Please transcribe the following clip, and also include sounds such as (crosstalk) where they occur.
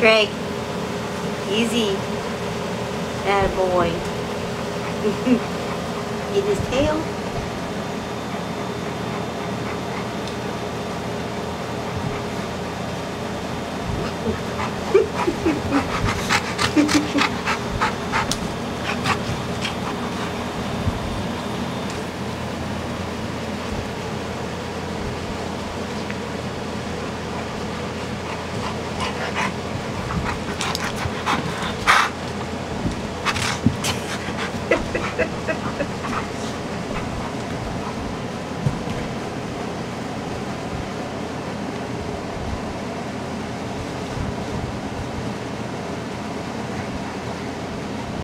Drake. Easy. Bad boy. (laughs) Get his tail. (laughs)